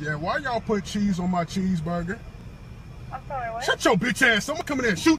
Yeah, why y'all put cheese on my cheeseburger? I'm sorry, what? Shut your bitch ass. Someone come in there and shoot